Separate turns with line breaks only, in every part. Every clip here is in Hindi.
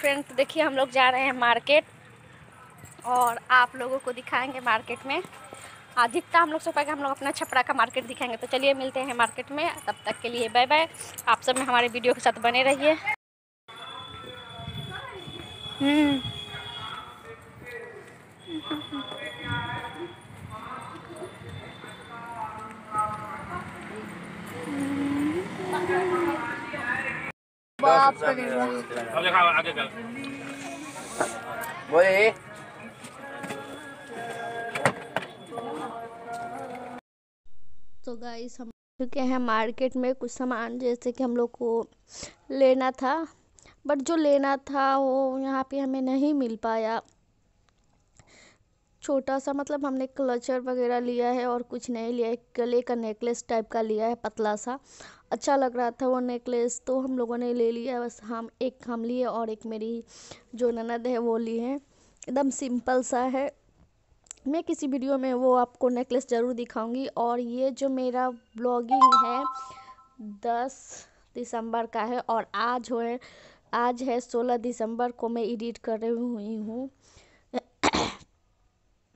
फ्रेंड तो देखिए, हम लोग जा रहे हैं मार्केट और आप लोगों को दिखाएँगे मार्केट में। अधिकता हम लोग से पाएगा हम लोग अपना छपरा का मार्केट दिखाएँगे। तो चलिए, मिलते हैं मार्केट में। तब तक के लिए बाय बाय आप सब में हमारे वीडियो के साथ बने रहिए। हम्म।
आगे चल।
बोले
तो गाइस हम चुके हैं मार्केट में कुछ सामान जैसे कि हम लोग को लेना था। बट जो लेना था वो यहाँ पे हमें नहीं मिल पाया। छोटा सा मतलब हमने क्लचर वगैरह लिया है और कुछ नहीं लिया है। गले का नेकलेस टाइप का लिया है पतला सा। अच्छा लग रहा था वो नेकलेस तो हम लोगों ने ले लिया, बस हम, एक हम लिए और एक मेरी जो ननद है वो ली है। एकदम सिंपल सा है। मैं किसी वीडियो में वो आपको नेकलेस ज़रूर दिखाऊँगी। और ये जो मेरा ब्लॉगिंग है, दस दिसंबर का है और आज हो है, आज है सोलह दिसंबर को मैं एडिट कर रही हुई हूँ।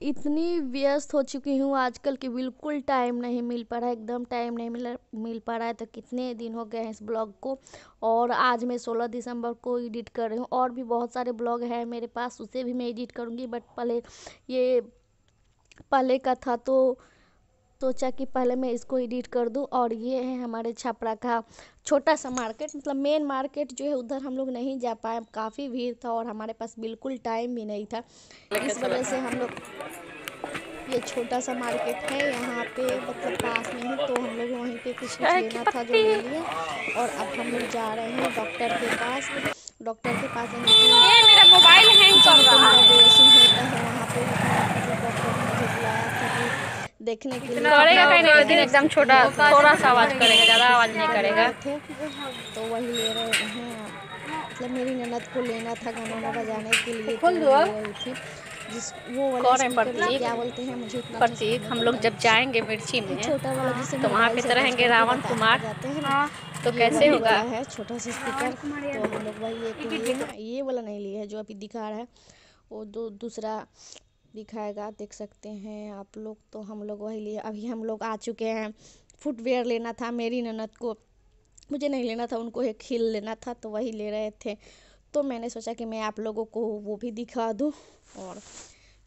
इतनी व्यस्त हो चुकी हूँ। आजकल कि बिल्कुल टाइम नहीं मिल पा रहा है एकदम टाइम नहीं मिल मिल पा रहा है। तो कितने दिन हो गए हैं इस ब्लॉग को और आज मैं 16 दिसंबर को एडिट कर रही हूँ। और भी बहुत सारे ब्लॉग हैं मेरे पास, उसे भी मैं एडिट करूँगी बट पहले ये, पहले का था तो सोचा कि पहले मैं इसको एडिट कर दूँ और ये है हमारे छपरा का छोटा सा मार्केट मतलब मेन मार्केट जो है उधर हम लोग नहीं जा पाए। काफ़ी भीड़ था और हमारे पास बिल्कुल टाइम भी नहीं था। इस वजह से हम लोग ये छोटा सा मार्केट है यहाँ पे मतलब पास में ही तो हम लोग वहीं पे कुछ लेना था जो ले लिए। और अब हम लोग जा रहे हैं डॉक्टर के पास। डॉक्टर के पास
ये मेरा मोबाइल हैंग कर रहा है।
वहाँ पे डॉक्टर ने मुझे बुलाया था देखने के लिए।
करेगा कहीं नहीं लेकिन एकदम छोटा थोड़ा सा आवाज़ करेगा ज़्यादा आवाज़ नहीं करेगा।
तो वही ले रहे हैं। मतलब मेरी ननद को लेना था गाना बजाने के लिए तो ले रही थी। जिस वो वाला
है प्रतीक?
क्या बोलते हैं मुझे
प्रतीक हम लोग जब जाएँगे मिर्ची में
छोटा वाला जिसे
तो वहाँ पे तो रहेंगे रावण कुमार।
हैं
तो कैसे होगा?
है छोटा सा स्पीकर तो हम लोग वही एक ये वाला नहीं लिया है जो अभी दिखा रहा है वो दो दूसरा दिखाएगा देख सकते हैं, आप लोग तो हम लोग वही लिए, अभी हम लोग आ चुके हैं। फुटवेयर लेना था, मेरी ननद को, मुझे नहीं लेना था, उनको एक हिल लेना था तो वही ले रहे थे। तो मैंने सोचा कि मैं आप लोगों को वो भी दिखा दूँ, और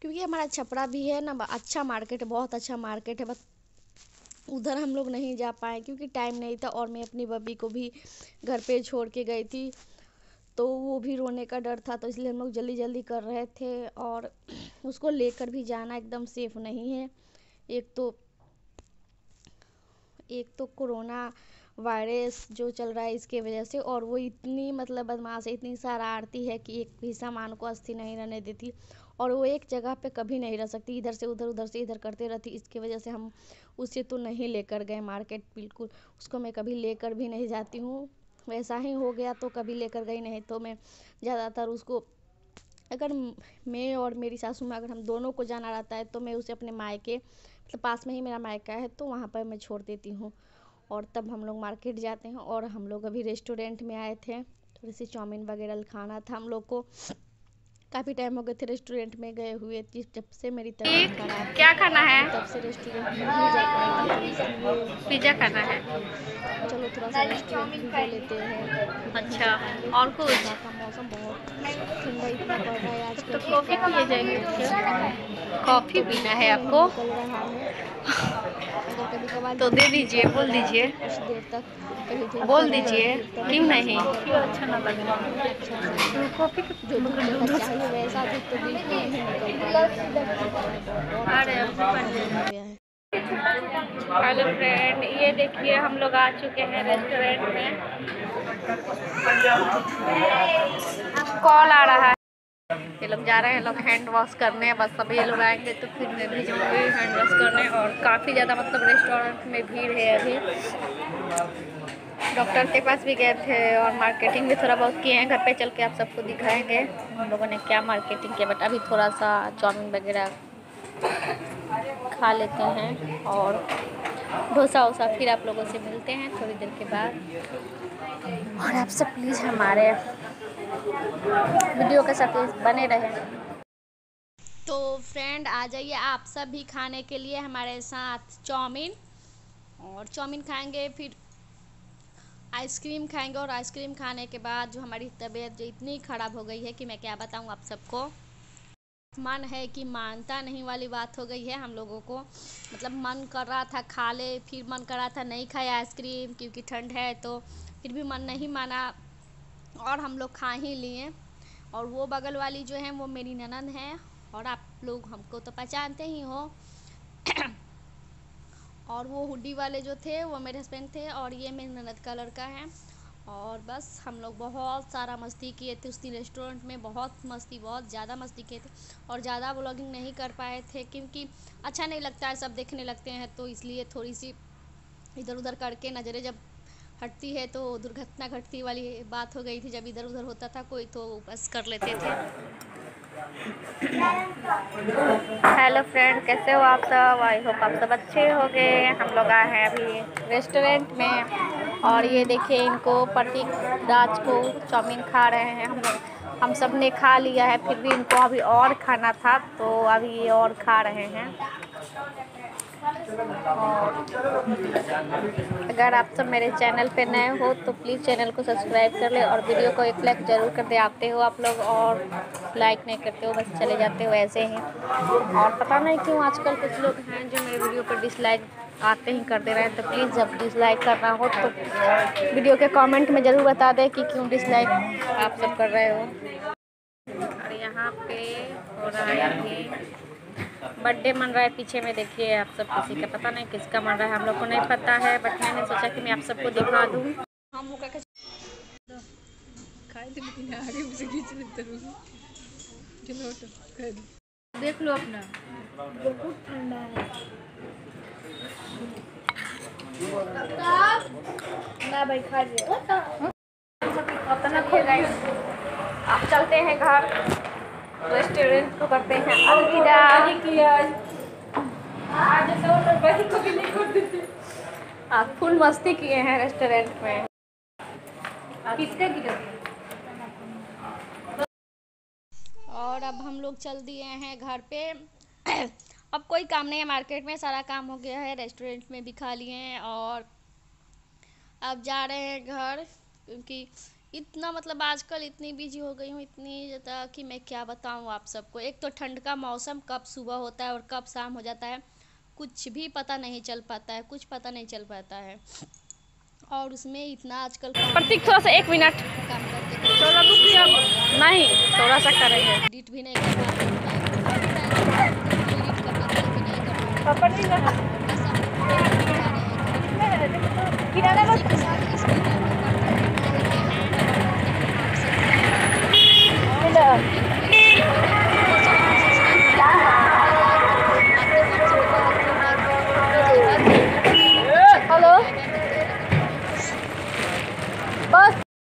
क्योंकि हमारा छपरा भी है ना अच्छा मार्केट है, बहुत अच्छा मार्केट है, बस उधर हम लोग नहीं जा पाए, क्योंकि टाइम नहीं था, और मैं अपनी बब्बी को भी घर पे छोड़ के गई थी। तो वो भी रोने का डर था तो इसलिए हम लोग जल्दी जल्दी कर रहे थे और उसको लेकर भी जाना एकदम सेफ़ नहीं है। एक तो एक तो कोरोना वायरस जो चल रहा है इसके वजह से और वो इतनी मतलब बदमाश है, इतनी शरारती है कि एक भी सामान को अस्थि नहीं रहने देती और वो एक जगह पे कभी नहीं रह सकती, इधर से उधर उधर से इधर करते रहती। इसकी वजह से हम उसे तो नहीं लेकर गए मार्केट, बिल्कुल। उसको मैं कभी लेकर भी नहीं जाती हूँ। वैसा ही हो गया तो कभी लेकर गई नहीं तो मैं ज़्यादातर उसको, अगर मैं और मेरी सासू में, अगर हम दोनों को जाना रहता है तो मैं उसे अपने मायके मतलब पास में ही मेरा मायका है तो वहाँ पर मैं छोड़ देती हूँ। और तब हम लोग मार्केट जाते हैं और हम लोग अभी रेस्टोरेंट में आए थे, थोड़ी सी चाउमीन वगैरह खाना था हम लोग को। काफ़ी टाइम हो गए थे रेस्टोरेंट में गए हुए जिस जब से मेरी तबीयत खराब
क्या खाना है?
तब से रेस्टोरेंट में नहीं जा पाए थे।
पिज्जा खाना है।
चलो थोड़ा सा रेस्टोरेंट भी ले लेते हैं।
अच्छा और कुछ?
का मौसम बहुत ठंडा इतना पड़ रहा है आजकल।
तो कॉफ़ी पिए जाएँगे कॉफ़ी पीना है आपको? तो दे दीजिए बोल दीजिए।
कुछ देर तक
बोल दीजिए क्यों नहीं?
अच्छा ना लगे। से
कॉफ़ी
तो
हेलो फ्रेंड, ये देखिए हम लोग आ चुके हैं रेस्टोरेंट में। कॉल आ रहा है। ये लोग जा रहे हैं लोग हैंड वॉश करने, बस ये लोग आएँगे तो फिर मैं भी जाऊँगी हैंड वॉश करने और काफ़ी ज़्यादा मतलब रेस्टोरेंट में भीड़ है अभी। डॉक्टर के पास भी गए थे और मार्केटिंग भी थोड़ा बहुत किए हैं, घर पे चल के आप सबको दिखाएँगे। हम लोगों ने क्या मार्केटिंग किया, बट अभी थोड़ा सा चाउमीन वगैरह खा लेते हैं और डोसा वोसा फिर आप लोगों से मिलते हैं थोड़ी देर के बाद। और आप सब प्लीज़ हमारे वीडियो के साथ बने रहें।
तो फ्रेंड आ जाइए आप सब भी खाने के लिए हमारे साथ चाउमीन। और चाउमीन खाएँगे, फिर आइसक्रीम खाएँगे और आइसक्रीम खाने के बाद जो हमारी तबीयत जो इतनी ख़राब हो गई है कि मैं क्या बताऊँ आप सबको? मन है कि मानता नहीं वाली बात हो गई है हम लोगों को। मतलब मन कर रहा था खा ले, फिर मन कर रहा था नहीं खाए आइसक्रीम क्योंकि ठंड है तो फिर भी मन नहीं माना और हम लोग खा ही लिए। और वो बगल वाली जो है वो मेरी ननद है और आप लोग हमको तो पहचानते ही हो। और वो हुडी वाले जो थे, वो मेरे हस्बैंड थे और ये मेरी ननद का लड़का है। और बस हम लोग बहुत सारा मस्ती किए थे उस दिन रेस्टोरेंट में, बहुत मस्ती, बहुत ज़्यादा मस्ती किए थे और ज़्यादा ब्लॉगिंग नहीं कर पाए थे क्योंकि अच्छा नहीं लगता है, सब देखने लगते हैं तो इसलिए थोड़ी सी इधर उधर करके नज़रें जब हटती है तो दुर्घटना घटती वाली बात हो गई थी, जब इधर उधर होता था कोई तो बस कर लेते थे।
हेलो फ्रेंड कैसे हो आप सब? आई होप आप सब अच्छे हो गए हम लोग आए हैं अभी रेस्टोरेंट में। और ये देखिए, इनको प्रतीक राज को चाउमीन खा रहे हैं। हम लोग हम सबने खा लिया है, फिर भी इनको अभी और खाना था तो अभी ये और खा रहे हैं। अगर आप सब मेरे चैनल पे नए हो तो प्लीज़ चैनल को सब्सक्राइब कर ले और वीडियो को एक लाइक ज़रूर कर दे। आते हो आप लोग और लाइक नहीं करते हो, बस चले जाते हो ऐसे ही। और पता नहीं क्यों आजकल कुछ लोग हैं जो मेरे वीडियो पर डिसलाइक आते ही कर दे रहे हैं तो प्लीज़ जब डिसलाइक करना हो तो वीडियो के कमेंट में ज़रूर बता दें कि क्यों डिसलाइक आप सब कर रहे हो। और यहाँ पे हो रहा है बर्थडे मन रहा है पीछे में देखिए आप सब किसी का पता नहीं किसका मन रहा है हम लोग को नहीं पता है बट मैंने सोचा कि मैं आप सबको दिखा दूँ।
हम
देख लो अपना। बहुत ठंडा है ना भाई खा अपना खो आप चलते हैं घर। रेस्टोरेंट को करते हैं। अलविदा आप फुल मस्ती किए हैं रेस्टोरेंट में। किसका
और अब हम लोग चल दिए हैं घर पे। अब कोई काम नहीं है मार्केट में सारा काम हो गया है रेस्टोरेंट में भी खा लिए हैं और अब जा रहे हैं घर क्योंकि इतना मतलब आजकल इतनी बिज़ी हो गई हूँ इतनी ज़्यादा कि मैं क्या बताऊँ आप सबको। एक तो ठंड का मौसम कब सुबह होता है और कब शाम हो जाता है कुछ भी पता नहीं चल पाता है कुछ पता नहीं चल पाता है। और उसमें इतना आजकल
प्रतीक थोड़ा सा एक मिनट।
काम करते
नहीं थोड़ा सा करेंगे।
एडिट भी नहीं कर पाते